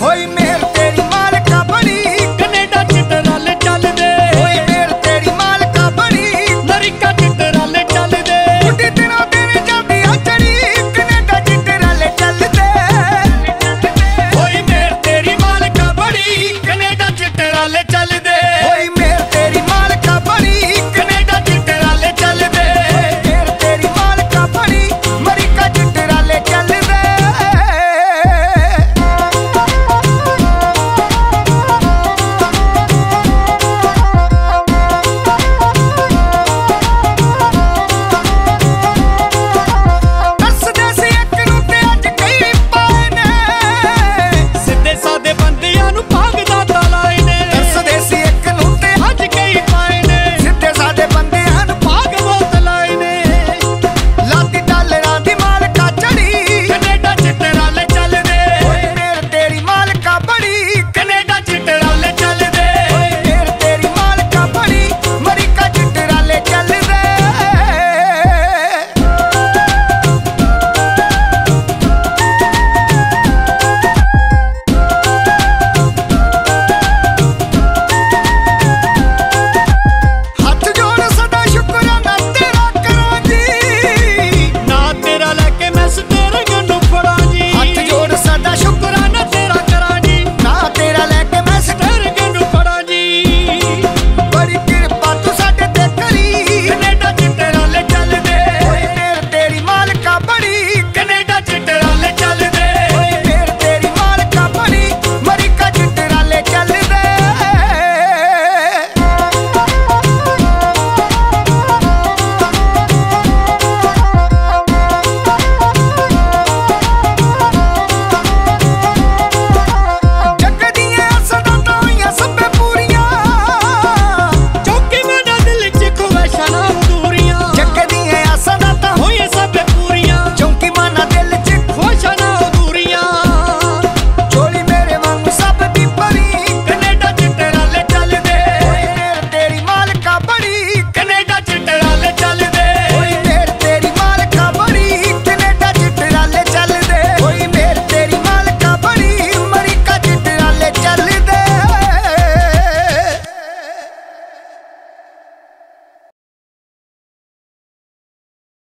foi mesmo.